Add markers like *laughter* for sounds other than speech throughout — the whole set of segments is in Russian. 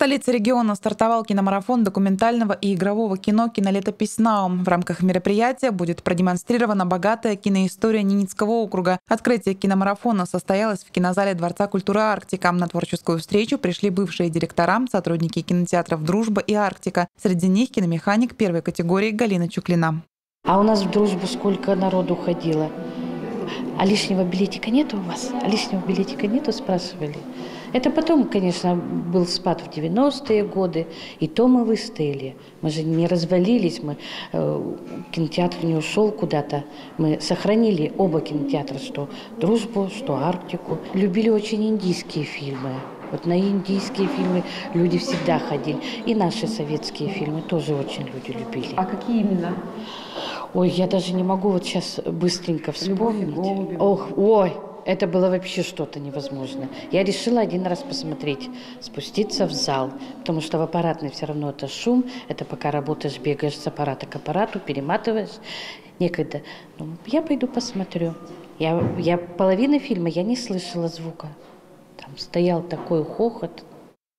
столице региона стартовал киномарафон документального и игрового кино «Кинолетопись Наум». В рамках мероприятия будет продемонстрирована богатая киноистория Ненецкого округа. Открытие киномарафона состоялось в кинозале Дворца культуры «Арктика». На творческую встречу пришли бывшие директора, сотрудники кинотеатров «Дружба» и «Арктика». Среди них киномеханик первой категории Галина Чуклина. А у нас в «Дружбу» сколько народу ходило. А лишнего билетика нет у вас? А лишнего билетика нету, спрашивали. Это потом, конечно, был спад в 90-е годы, и то мы выстояли. Мы же не развалились, мы, э, кинотеатр не ушел куда-то. Мы сохранили оба кинотеатра, что «Дружбу», что «Арктику». Любили очень индийские фильмы. Вот на индийские фильмы люди всегда ходили. И наши советские фильмы тоже очень люди любили. А какие именно? Ой, я даже не могу вот сейчас быстренько вспомнить. Любовь и голуби. Ох, ой, это было вообще что-то невозможное. Я решила один раз посмотреть, спуститься в зал, потому что в аппаратной все равно это шум, это пока работаешь, бегаешь с аппарата к аппарату, перематываешь, некогда. Ну, я пойду посмотрю. Я, я половины фильма я не слышала звука. Там стоял такой хохот,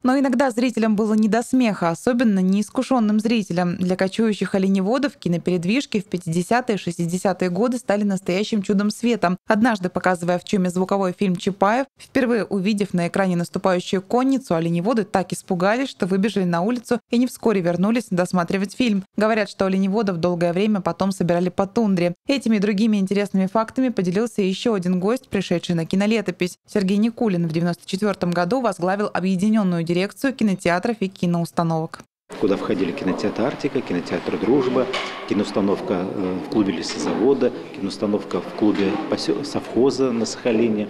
но иногда зрителям было не до смеха, особенно неискушенным зрителям. Для кочующих оленеводов кинопередвижки в 50-е и 60-е годы стали настоящим чудом света. Однажды, показывая в чуме звуковой фильм «Чапаев», впервые увидев на экране наступающую конницу, оленеводы так испугались, что выбежали на улицу и не вскоре вернулись досматривать фильм. Говорят, что оленеводов долгое время потом собирали по тундре. Этими и другими интересными фактами поделился еще один гость, пришедший на кинолетопись. Сергей Никулин в 1994 году возглавил объединенную дирекцию кинотеатров и киноустановок куда входили кинотеатр «Арктика», кинотеатр «Дружба», киноустановка э, в клубе лесозавода, киноустановка в клубе совхоза на Сахалине.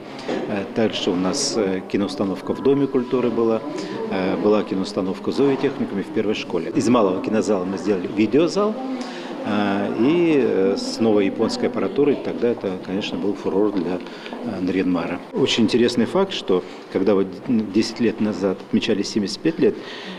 Э, также у нас э, киноустановка в Доме культуры была, была киноустановка в зоотехникуме в первой школе. Из малого кинозала мы сделали видеозал, и э, с новой японской аппаратурой тогда это, конечно, был фурор для э, Нарьянмара. Очень интересный факт, что когда вот 10 лет назад отмечали 75 лет,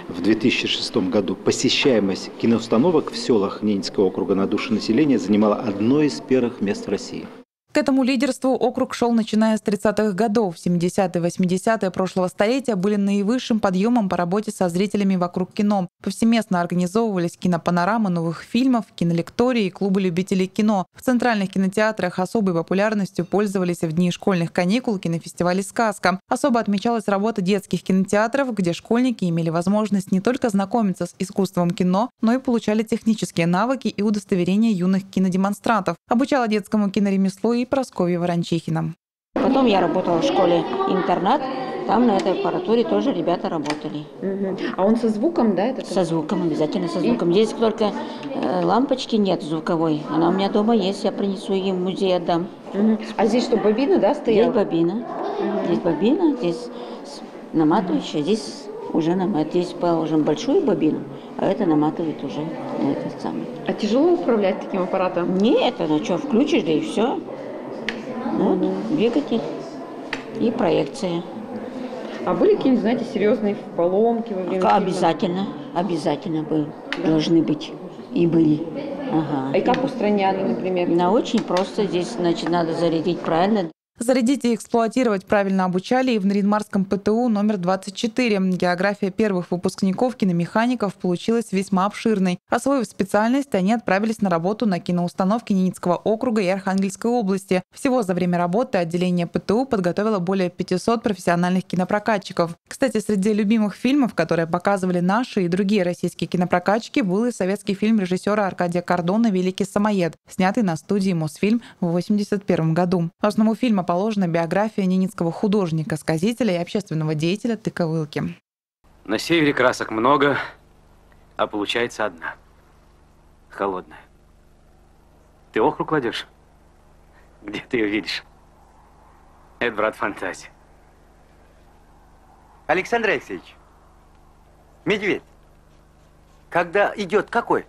в 2006 году посещаемость киноустановок в селах Ненецкого округа на душу населения занимала одно из первых мест в России. К этому лидерству округ шел начиная с 30-х годов. 70-е, 80-е прошлого столетия были наивысшим подъемом по работе со зрителями вокруг кино. Повсеместно организовывались кинопанорамы новых фильмов, кинолектории и клубы любителей кино. В центральных кинотеатрах особой популярностью пользовались в дни школьных каникул кинофестивали «Сказка». Особо отмечалась работа детских кинотеатров, где школьники имели возможность не только знакомиться с искусством кино, но и получали технические навыки и удостоверения юных кинодемонстрантов. Обучала детскому киноремеслу и и Прасковья Ворончихина. Потом я работала в школе интернат, там на этой аппаратуре тоже ребята работали. Угу. А он со звуком, да? Это со звуком, обязательно со звуком. И... Здесь только э, лампочки нет звуковой. Она у меня дома есть, я принесу им в музей, отдам. Угу. А здесь что, бобина, да, стояла? Здесь бобина. Угу. Здесь бобина, здесь наматывающая, угу. здесь уже наматывает. Здесь положим большую бобину, а это наматывает уже этот самый. А тяжело управлять таким аппаратом? Нет, это ну что, включишь, да и все. Вот, двигатель и проекция. А были какие-нибудь, знаете, серьезные поломки во время Обязательно, фильма? обязательно были, да? должны быть и были. Ага. А и как устраняли, например? На очень просто. Здесь, значит, надо зарядить правильно. Зарядить и эксплуатировать правильно обучали и в Наринмарском ПТУ номер 24. География первых выпускников киномехаников получилась весьма обширной. Освоив специальность, они отправились на работу на киноустановки Ненецкого округа и Архангельской области. Всего за время работы отделение ПТУ подготовило более 500 профессиональных кинопрокатчиков. Кстати, среди любимых фильмов, которые показывали наши и другие российские кинопрокатчики, был и советский фильм режиссера Аркадия Кордона «Великий самоед», снятый на студии Мосфильм в 1981 году. Основу фильма расположена биография ненецкого художника, сказителя и общественного деятеля Тыковылки. На севере красок много, а получается одна. Холодная. Ты охру кладешь? Где ты ее видишь? Это, брат, фантазия. Александр Алексеевич, медведь, когда идет какой?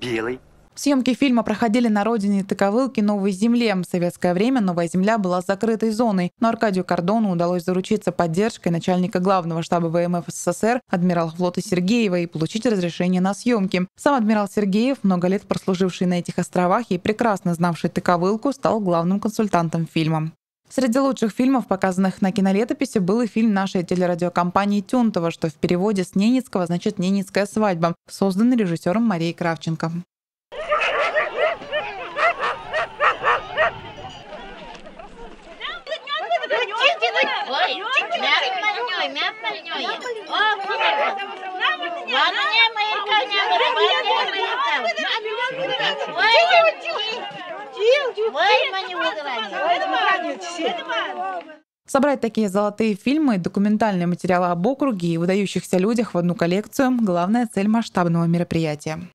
Белый. Съемки фильма проходили на родине Таковылки Новой Земле. В советское время Новая Земля была закрытой зоной, но Аркадию Кордону удалось заручиться поддержкой начальника главного штаба ВМФ СССР адмирала флота Сергеева и получить разрешение на съемки. Сам адмирал Сергеев, много лет прослуживший на этих островах и прекрасно знавший Таковылку, стал главным консультантом фильма. Среди лучших фильмов, показанных на кинолетописи, был и фильм нашей телерадиокомпании «Тюнтова», что в переводе с ненецкого значит «Ненецкая свадьба», созданный режиссером Марией Кравченко. Собрать такие золотые фильмы, документальные материалы об округе и выдающихся людях в одну коллекцию – главная цель масштабного мероприятия.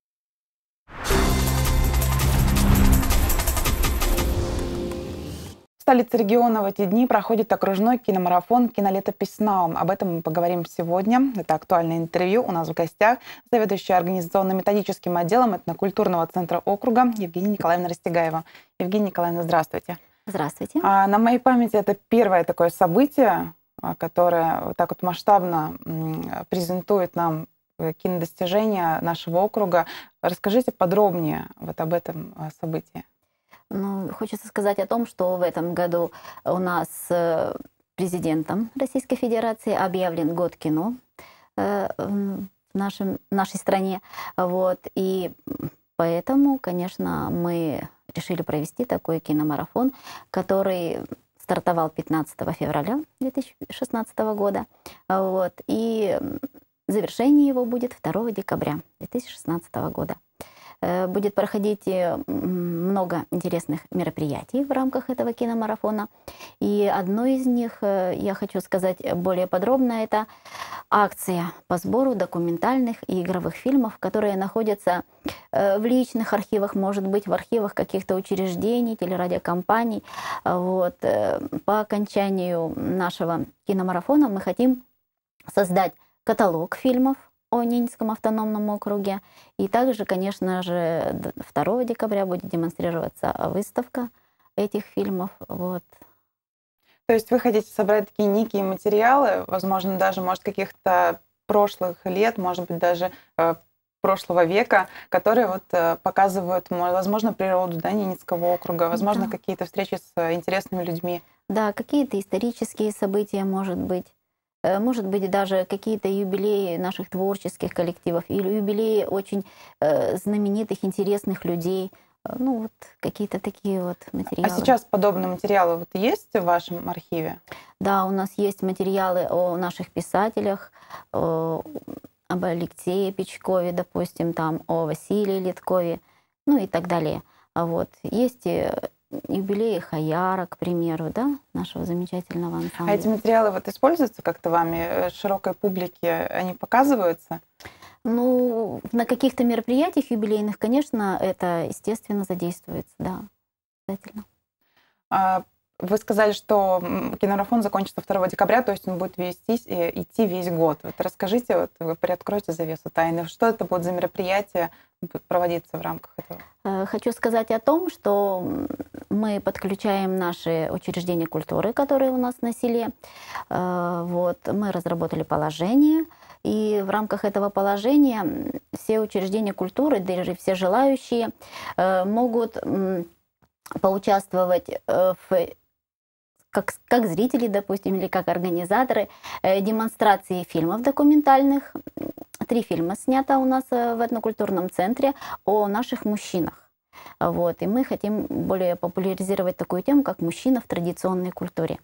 В столице региона в эти дни проходит окружной киномарафон «Кинолетопись НАУ». Об этом мы поговорим сегодня. Это актуальное интервью. У нас в гостях заведующая организационно-методическим отделом этнокультурного центра округа Евгения Николаевна Растегаева. Евгения Николаевна, здравствуйте. Здравствуйте. А, на моей памяти это первое такое событие, а, которое вот так вот масштабно презентует нам э, кинодостижения нашего округа. Расскажите подробнее вот об этом а, событии. Ну, хочется сказать о том, что в этом году у нас э, президентом Российской Федерации объявлен год кино э, в нашем, нашей стране. Вот. И поэтому, конечно, мы решили провести такой киномарафон, который стартовал 15 февраля 2016 года. Вот. И завершение его будет 2 декабря 2016 года. Э, будет проходить э, много интересных мероприятий в рамках этого киномарафона. И одно из них, э, я хочу сказать более подробно, это акция по сбору документальных и игровых фильмов, которые находятся в личных архивах, может быть, в архивах каких-то учреждений, телерадиокомпаний. Вот. По окончанию нашего киномарафона мы хотим создать каталог фильмов, о Ненецком автономном округе. И также, конечно же, 2 декабря будет демонстрироваться выставка этих фильмов. Вот. То есть вы хотите собрать такие некие материалы, возможно, даже, может, каких-то прошлых лет, может быть, даже э, прошлого века, которые вот э, показывают, возможно, природу да, Ненецкого округа, возможно, да. какие-то встречи с э, интересными людьми. Да, какие-то исторические события, может быть. Э, может быть, даже какие-то юбилеи наших творческих коллективов или юбилеи очень э, знаменитых, интересных людей. Э, ну, вот какие-то такие вот а материалы. А сейчас подобные материалы вот есть в вашем архиве? Да, у нас есть материалы о наших писателях, о, об Алексее Печкове, допустим, там, о Василии Литкове, ну и так далее. А вот есть юбилеи Хаяра, к примеру, да, нашего замечательного ансамбля. А эти материалы вот используются как-то вами, э, широкой публике, они показываются? Ну, на каких-то мероприятиях юбилейных, конечно, это, естественно, задействуется, да, обязательно. А вы сказали, что киномарафон закончится 2 декабря, то есть он будет вестись и идти весь год. Вот расскажите, вот вы приоткройте завесу тайны, что это будет за мероприятие проводиться в рамках этого? Э, хочу сказать о том, что мы подключаем наши учреждения культуры, которые у нас на селе. Э, вот, мы разработали положение, и в рамках этого положения все учреждения культуры, даже все желающие, э, могут поучаствовать в как, как зрители, допустим, или как организаторы э, демонстрации фильмов документальных. Три фильма снято у нас э, в этнокультурном центре о наших мужчинах. Вот, и мы хотим более популяризировать такую тему, как мужчина в традиционной культуре.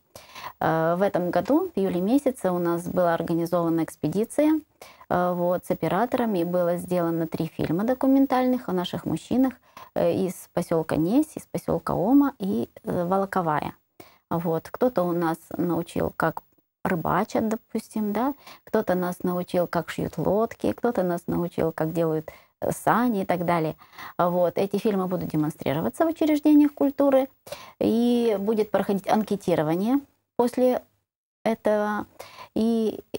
Э, в этом году, в июле месяце, у нас была организована экспедиция вот, с операторами. Было сделано три фильма документальных о наших мужчинах из поселка Несь, из поселка Ома и Волоковая. Вот. Кто-то у нас научил, как рыбачат, допустим, да, кто-то нас научил, как шьют лодки, кто-то нас научил, как делают э, сани и так далее. Вот. Эти фильмы будут демонстрироваться в учреждениях культуры, и будет проходить анкетирование после этого. И э,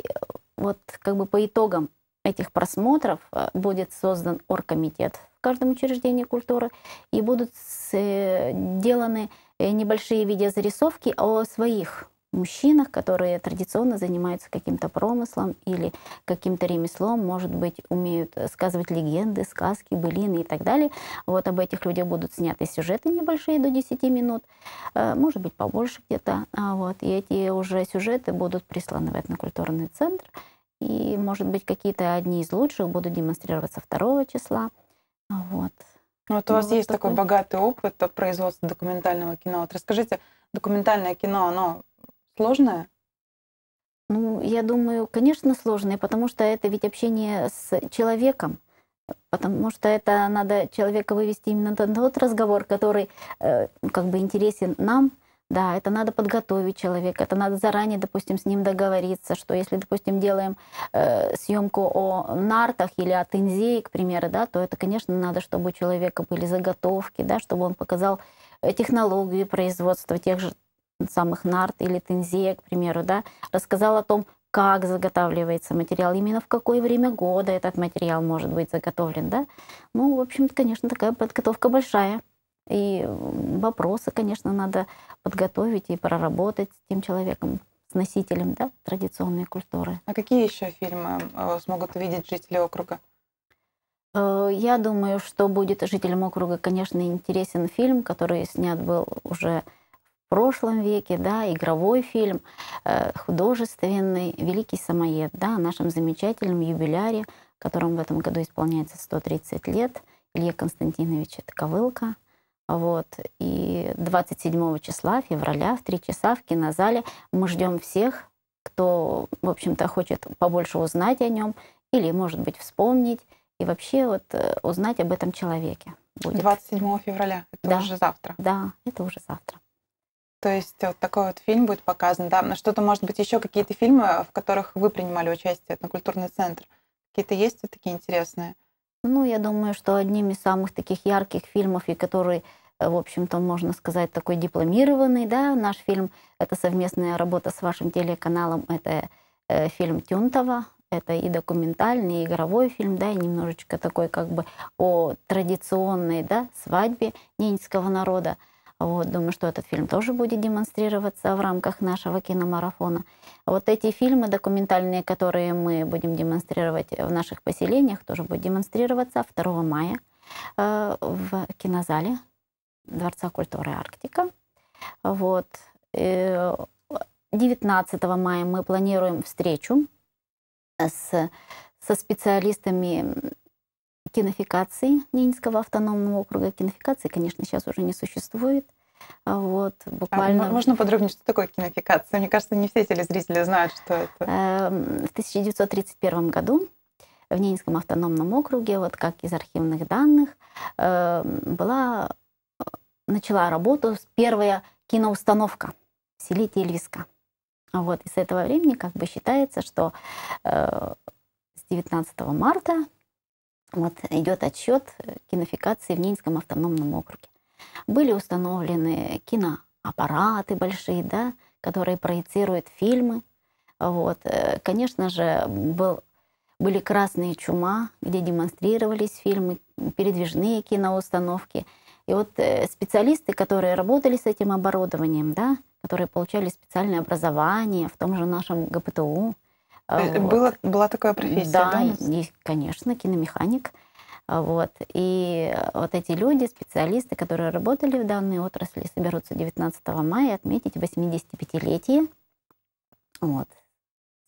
вот как бы по итогам этих просмотров э, будет создан оргкомитет в каждом учреждении культуры, и будут сделаны небольшие видеозарисовки о своих мужчинах, которые традиционно занимаются каким-то промыслом или каким-то ремеслом, может быть, умеют сказывать легенды, сказки, былины и так далее. Вот об этих людях будут сняты сюжеты небольшие, до 10 минут, э, может быть, побольше где-то. А вот. И эти уже сюжеты будут присланы в этнокультурный центр. И, может быть, какие-то одни из лучших будут демонстрироваться 2 числа. Вот. Ну, вот у вас ну, есть такой... такой богатый опыт производства документального кино. Вот расскажите, документальное кино, оно сложное? Ну, я думаю, конечно, сложное, потому что это ведь общение с человеком. Потому что это надо человека вывести именно на тот разговор, который э, как бы интересен нам, да, это надо подготовить человека, это надо заранее, допустим, с ним договориться, что если, допустим, делаем э, съемку о нартах или о тензее, к примеру, да, то это, конечно, надо, чтобы у человека были заготовки, да, чтобы он показал э, технологию производства тех же самых нарт или тензея, к примеру, да, рассказал о том, как заготавливается материал, именно в какое время года этот материал может быть заготовлен, да. Ну, в общем, конечно, такая подготовка большая. И вопросы, конечно, надо подготовить и проработать с тем человеком, с носителем да, традиционной культуры. А какие еще фильмы э, смогут увидеть жители округа? Э, я думаю, что будет жителям округа, конечно, интересен фильм, который снят был уже в прошлом веке, да, игровой фильм, э, художественный, «Великий самоед», да, о нашем замечательном юбиляре, которому в этом году исполняется 130 лет, Илье Константиновича Ковылка – вот. И 27 числа, февраля, в 3 часа в кинозале мы ждем всех, кто, в общем-то, хочет побольше узнать о нем или, может быть, вспомнить и вообще вот э, узнать об этом человеке. Будет. 27 февраля, это да. уже завтра. Да, это уже завтра. То есть вот такой вот фильм будет показан, да? Что-то, может быть, еще какие-то фильмы, в которых вы принимали участие, это культурный центр. Какие-то есть вот такие интересные? Ну, я думаю, что одним из самых таких ярких фильмов, и который, э, в общем-то, можно сказать, такой дипломированный, да, наш фильм, это совместная работа с вашим телеканалом, это э, фильм Тюнтова, это и документальный, и игровой фильм, да, и немножечко такой как бы о традиционной, да, свадьбе ненецкого народа. Вот, думаю, что этот фильм тоже будет демонстрироваться в рамках нашего киномарафона. Вот эти фильмы документальные, которые мы будем демонстрировать в наших поселениях, тоже будут демонстрироваться 2 мая э, в кинозале Дворца культуры Арктика. Вот. 19 э, мая мы планируем встречу с, со специалистами кинофикации Ненецкого автономного округа. Кинофикации, конечно, сейчас уже не существует. Вот, а буквально... А можно подробнее, что такое кинофикация? Мне кажется, не все телезрители знают, что это. Эм, в 1931 году в Ненецком автономном округе, вот как из архивных данных, эм, была, начала работу первая киноустановка в селе Тельвиска. Вот, и с этого времени как бы считается, что э, с 19 марта вот идет отсчет кинофикации в Ненецком автономном округе. Были установлены киноаппараты большие, да, которые проецируют фильмы. Вот. Э, конечно же, был, были «Красные чума», где демонстрировались фильмы, передвижные киноустановки. И вот э, специалисты, которые работали с этим оборудованием, да, которые получали специальное образование в том же нашем ГПТУ, Э, вот. Было, была такая профессия, да? Да, есть, конечно, киномеханик. Вот. И вот эти люди, специалисты, которые работали в данной отрасли, соберутся 19 мая отметить 85-летие вот,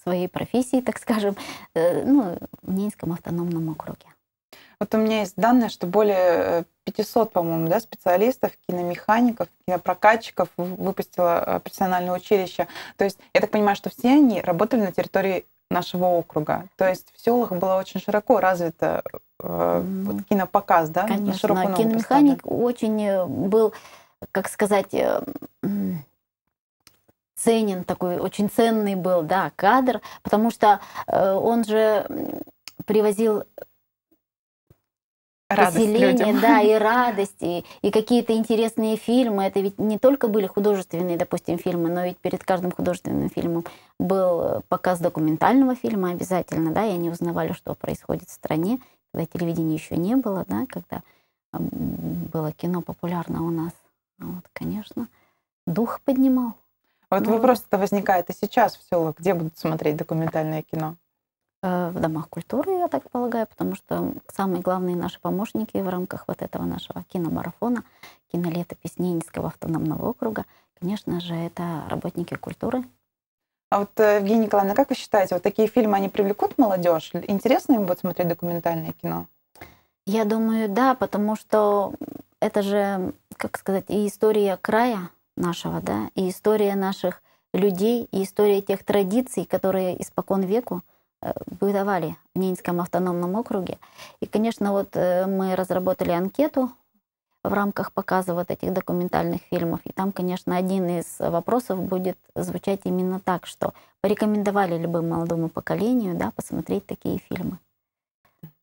своей профессии, так скажем, э, ну, в Ненецком автономном округе. Вот у меня есть данные, что более 500, э, по-моему, да, специалистов, киномехаников, кинопрокатчиков выпустило профессиональное училище. То есть я так понимаю, что все они работали на территории нашего округа. То есть в селах было очень широко развито э, вот, кинопоказ, да? Конечно, киномеханик очень э, был, как сказать, э, ценен такой, очень ценный был, да, кадр, потому что э, он же привозил поселение, да, и радость, и, и какие-то интересные фильмы. Это ведь не только были художественные, допустим, фильмы, но ведь перед каждым художественным фильмом был показ документального фильма обязательно, да, и они узнавали, что происходит в стране, когда телевидения еще не было, да, когда было кино популярно у нас. Вот, конечно, дух поднимал. Вот Ну, вопрос-то возникает и сейчас в селах, где будут смотреть документальное кино? Э, в домах культуры, я так полагаю, потому что самые главные наши помощники в рамках вот этого нашего киномарафона, кинолетопись Ненецкого автономного округа, конечно же, это работники культуры. А вот, э, Евгения Николаевна, как вы считаете, вот такие фильмы, они привлекут молодежь? Интересно им будет смотреть документальное кино? Я думаю, да, потому что это же, как сказать, и история края нашего, да, и история наших людей, и история тех традиций, которые испокон веку бытовали в Ненецком автономном округе. И, конечно, вот э, мы разработали анкету в рамках показа вот этих документальных фильмов. И там, конечно, один из вопросов будет звучать именно так, что порекомендовали ли бы молодому поколению да, посмотреть такие фильмы.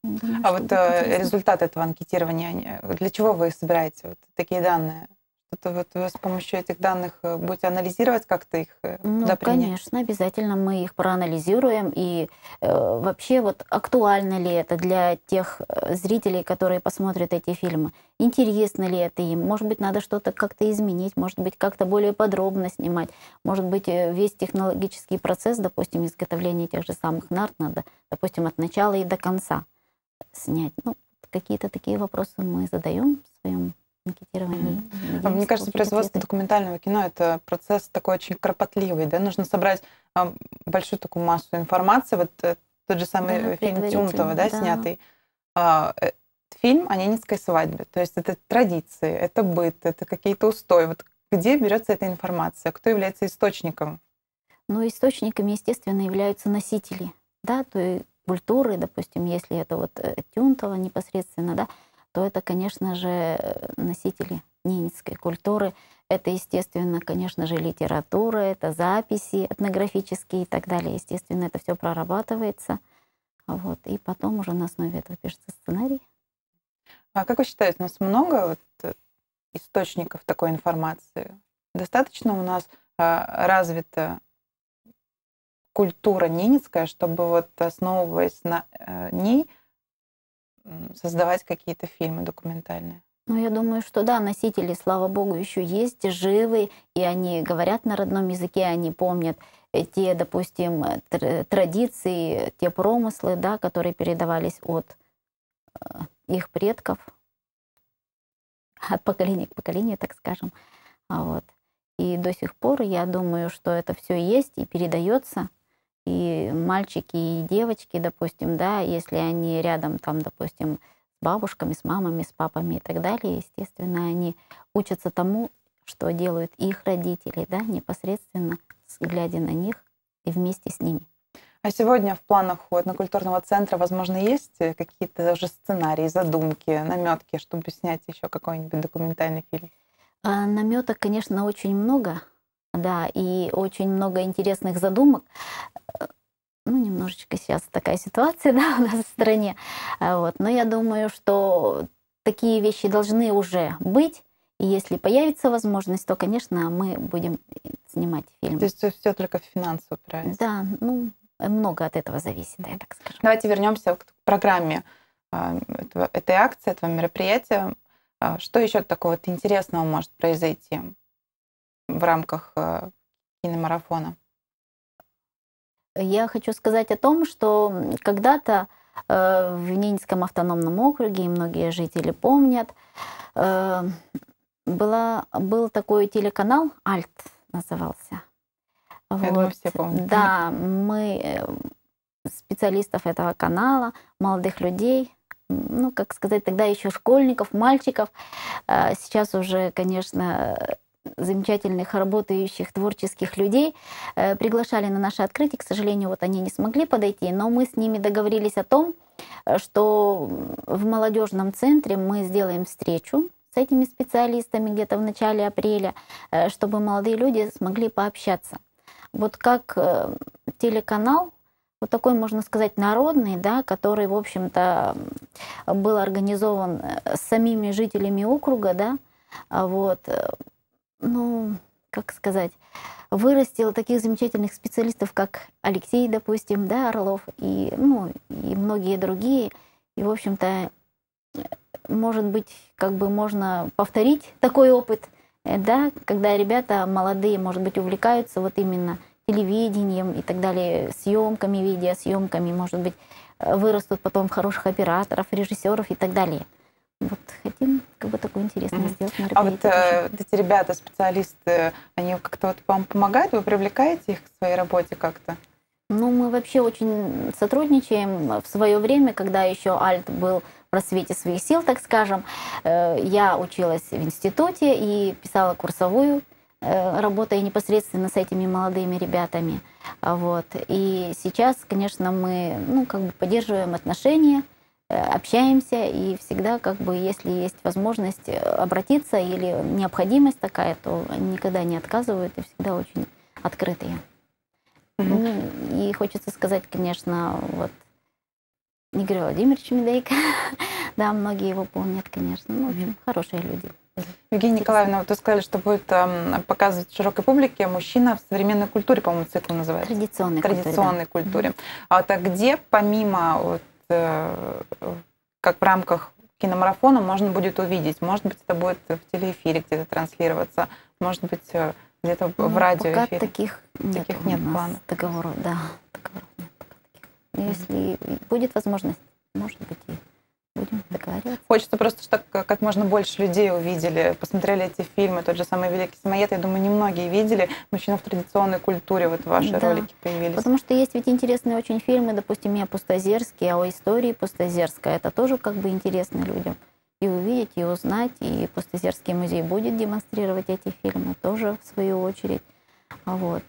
Думаю, А вот э, интересно. результат этого анкетирования, они- для чего вы собираете вот такие данные? Что-то вот вы с помощью этих данных э, будете анализировать как-то их э, Ну, конечно, обязательно мы их проанализируем. И э, вообще, вот актуально ли это для тех э, зрителей, которые посмотрят эти фильмы? Интересно ли это им? Может быть, надо что-то как-то изменить, может быть, как-то более подробно снимать. Может быть, э, весь технологический процесс, допустим, изготовления тех же самых нарт надо, допустим, от начала и до конца снять. Ну, какие-то такие вопросы мы задаем в своем А Надеемся Мне кажется, получить производство ответы. документального кино это процесс такой очень кропотливый, да, нужно собрать а, большую такую массу информации. Вот э, тот же самый Да, э, фильм Тюмтова, да, да. снятый. А, э, фильм о Ненецкой свадьбе. То есть это традиции, это быт, это какие-то устои. Вот где берется эта информация? Кто является источником? Но источниками, естественно, являются носители, да, той культуры, допустим, если это вот Тюнтова непосредственно, да, то это, конечно же, носители ненецкой культуры. Это, естественно, конечно же, литература, это записи этнографические и так далее. Естественно, это все прорабатывается. Вот, и потом уже на основе этого пишется сценарий. А как вы считаете, у нас много вот, э, источников такой информации? Достаточно у нас а, развита культура ненецкая, чтобы вот основываясь на э, ней создавать какие-то фильмы документальные? Ну, я думаю, что да, носители, слава богу, еще есть, живы, и они говорят на родном языке, они помнят те, допустим, тр- традиции, те промыслы, да, которые передавались от э, их предков, от поколения к поколению, так скажем. А вот. И до сих пор я думаю, что это все есть и передается. И мальчики, и девочки, допустим, да, если они рядом, там, допустим, с бабушками, с мамами, с папами и так далее, естественно, они учатся тому, что делают их родители, да, непосредственно глядя на них и вместе с ними. А сегодня в планах у этнокультурного центра, возможно, есть какие-то уже сценарии, задумки, наметки, чтобы снять еще какой-нибудь документальный фильм? А, Наметок, конечно, очень много, да, и очень много интересных задумок. Э, Ну, немножечко сейчас такая ситуация, *laughs* да, у нас в стране. А Вот. Но я думаю, что такие вещи должны уже быть. И если появится возможность, то, конечно, мы будем снимать фильм. То есть все только в финансы упирается? Да, ну, много от этого зависит, я так скажу. Давайте вернемся к программе а, этого- этой акции, этого мероприятия. А, Что еще такого интересного может произойти в рамках а, киномарафона? Я хочу сказать о том, что когда-то э, в Ненецком автономном округе, и многие жители помнят, э, была, был такой телеканал «Альт» назывался. Я думаю, все помнят. Да, мы, э, специалистов этого канала, молодых людей, ну, как сказать, тогда еще школьников, мальчиков, э, сейчас уже, конечно, замечательных, работающих, творческих людей э, приглашали на наше открытие. К сожалению, вот они не смогли подойти, но мы с ними договорились о том, э, что в молодежном центре мы сделаем встречу с этими специалистами где-то в начале апреля, э, чтобы молодые люди смогли пообщаться. Вот как э, телеканал, вот такой, можно сказать, народный, да, который, в общем-то, был организован э, самими жителями округа, да, вот, э, ну, как сказать, вырастил таких замечательных специалистов, как Алексей, допустим, да, Орлов, и, ну, и многие другие. И, в общем-то, может быть, как бы можно повторить такой опыт Э, Да, когда ребята молодые, может быть, увлекаются вот именно телевидением и так далее, съемками, видеосъемками, может быть, э, вырастут потом хороших операторов, режиссеров и так далее. Вот хотим как бы такое интересное Мгм. сделать А вот мероприятие. э, вот эти ребята, специалисты, они как-то вот вам помогают? Вы привлекаете их к своей работе как-то? Ну, мы вообще очень сотрудничаем. В свое время, когда еще Альт был в рассвете своих сил, так скажем, э, я училась в институте и писала курсовую, э, работая непосредственно с этими молодыми ребятами. Вот. И сейчас, конечно, мы ну, как бы поддерживаем отношения, общаемся, и всегда, как бы, если есть возможность э, обратиться или необходимость такая, то никогда не отказывают и всегда очень открытые. Ну, и хочется сказать, конечно, вот Игорь Владимирович Медейко, *laughs* да, многие его помнят, конечно, ну, в общем, хорошие люди. Евгения Николаевна, вот вы сказали, что будет эм, показывать широкой публике мужчина в современной культуре, по-моему, цикл называется. Традиционной культуре, да. Традиционной культуре. А вот а где, помимо вот, э, как в рамках киномарафона, можно будет увидеть? Может быть, это будет в телеэфире где-то транслироваться, может быть, э, где-то в Ну, радиоэфире. Пока таких нет, Таких нет нас планов. договоров, да, договоров нет пока таких. Если будет возможность, может быть, и будем договариваться. Хочется просто, чтобы как можно больше людей увидели, посмотрели эти фильмы. Тот же самый «Великий самоед», я думаю, немногие видели. Мужчина в традиционной культуре, вот ваши Да. ролики появились. Потому что есть ведь интересные очень фильмы, допустим, я Пустозерский, а о истории Пустозерска. Это тоже как бы интересно людям. И увидеть, и узнать. И Пустозерский музей будет демонстрировать эти фильмы тоже, в свою очередь. А Вот.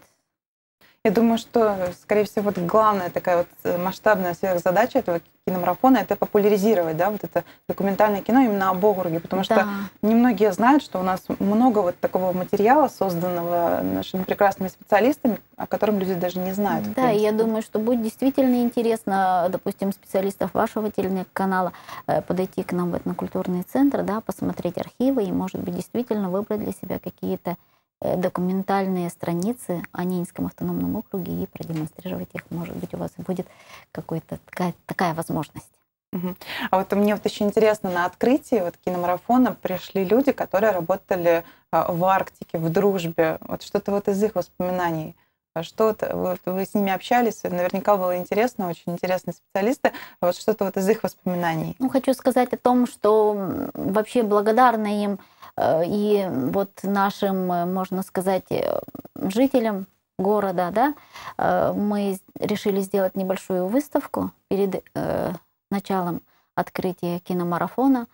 Я думаю, что, скорее всего, вот главная такая вот э, масштабная сверхзадача этого киномарафона – это популяризировать, да, вот это документальное кино именно об Огурге, потому что Да. немногие знают, что у нас много вот такого материала, созданного нашими прекрасными специалистами, о котором люди даже не знают. Да, и я думаю, что будет действительно интересно, допустим, специалистов вашего телеканала э, подойти к нам в этнокультурный центр, да, посмотреть архивы и, может быть, действительно выбрать для себя какие-то документальные страницы о Ненецком автономном округе и продемонстрировать их. Может быть, у вас будет какая-то такая, такая возможность. Мгм. А вот мне вот еще интересно, на открытии вот киномарафона пришли люди, которые работали а, в Арктике, в дружбе. Вот что-то вот из их воспоминаний. А Что вот вы, с ними общались, наверняка было интересно, очень интересные специалисты. А Вот что-то вот из их воспоминаний. Ну, хочу сказать о том, что вообще благодарна им э, и вот нашим, э, можно сказать, э, жителям города, да, э, мы решили сделать небольшую выставку перед э, началом открытия киномарафона.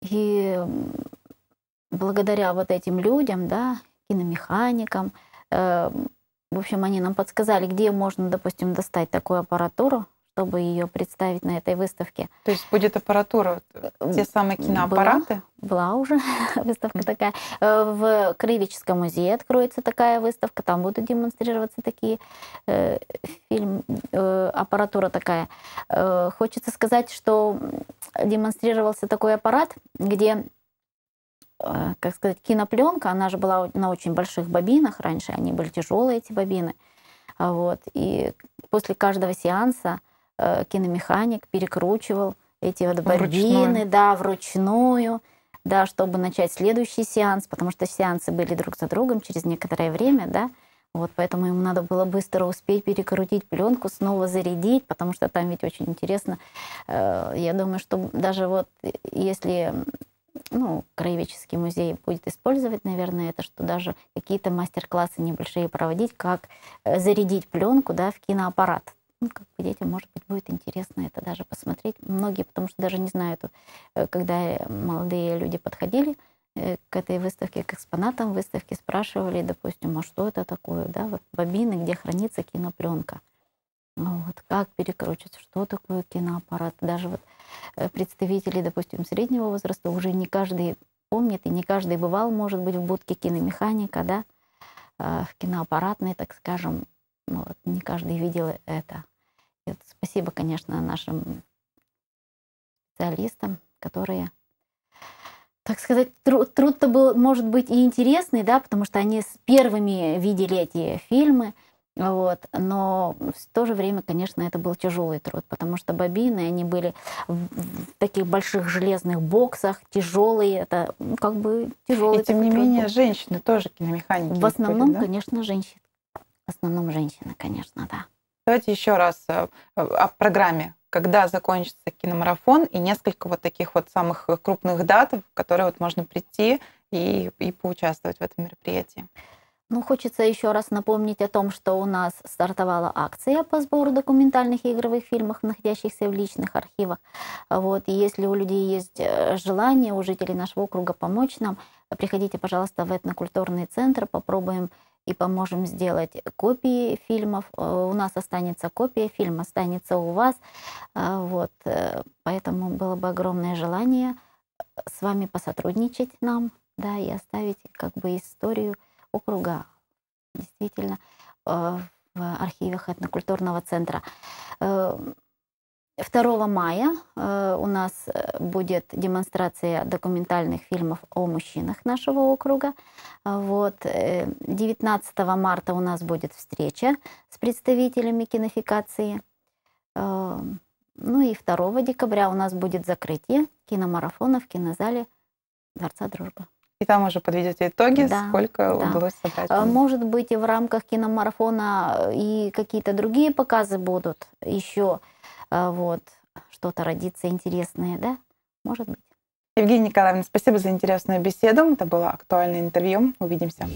И благодаря вот этим людям, да, киномеханикам, э, в общем, они нам подсказали, где можно, допустим, достать такую аппаратуру, чтобы ее представить на этой выставке. То есть будет аппаратура, вот, те самые киноаппараты. Была уже *laughs* выставка такая. Э, В Краеведческом музее откроется такая выставка, там будут демонстрироваться такие э, фильм, э, аппаратура такая. Э, Хочется сказать, что демонстрировался такой аппарат, где э, как сказать, кинопленка, она же была на очень больших бобинах раньше, они были тяжелые, эти бобины. А Вот. И после каждого сеанса э, киномеханик перекручивал эти вот бобины, Вручную. да, вручную, да, чтобы начать следующий сеанс, потому что сеансы были друг за другом через некоторое время, да, вот, поэтому ему надо было быстро успеть перекрутить пленку, снова зарядить, потому что там ведь очень интересно. Э, Я думаю, что даже вот э, если ну, краеведческий музей будет использовать, наверное, это, что даже какие-то мастер-классы небольшие проводить, как э, зарядить пленку да, в киноаппарат. Ну, как бы детям, может быть, будет интересно это даже посмотреть. Многие, потому что даже не знают, э, когда э, молодые люди подходили к этой выставке, к экспонатам выставки, спрашивали, допустим, а что это такое, да, вот бобины, где хранится кинопленка. Вот как перекручивать, что такое киноаппарат. Даже вот э, представители, допустим, среднего возраста уже не каждый помнит, и не каждый бывал, может быть, в будке киномеханика, да, э, в киноаппаратной, так скажем. Ну, вот, не каждый видел это. И спасибо, конечно, нашим специалистам, которые, так сказать, тру- труд-то был, может быть, и интересный, да, потому что они с первыми видели эти фильмы, Вот. Но в то же время, конечно, это был тяжелый труд, потому что бобины, они были в, таких больших железных боксах, тяжелые, это ну, как бы тяжелый И тем не менее, был. женщины тоже киномеханики. В основном, исходят, да? конечно, женщины. В основном женщины, конечно, да. Давайте еще раз э, о программе. Когда закончится киномарафон и несколько вот таких вот самых крупных дат, в которые вот можно прийти и, и поучаствовать в этом мероприятии. Ну, хочется еще раз напомнить о том, что у нас стартовала акция по сбору документальных и игровых фильмов, находящихся в личных архивах. Вот. И если у людей есть э, желание, у жителей нашего округа помочь нам, приходите, пожалуйста, в этнокультурный центр, попробуем и поможем сделать копии фильмов. Э, У нас останется копия, фильм останется у вас. Э, Вот. Поэтому было бы огромное желание с вами посотрудничать нам, да, и оставить как бы историю округа действительно э, в архивах этнокультурного центра. Э, 2 мая э, у нас э, будет демонстрация документальных фильмов о мужчинах нашего округа. Вот. э, 19 марта у нас будет встреча с представителями кинофикации. Э, Ну и 2 декабря у нас будет закрытие киномарафона в кинозале Дворца Дружбы. И там уже подведете итоги, Да, сколько да. удалось собрать. А, Может быть, и в рамках киномарафона э, и какие-то другие показы будут еще. а, Вот. Что-то родится интересное, да? Может быть. Евгения Николаевна, спасибо за интересную беседу. Это было актуальное интервью. Увидимся.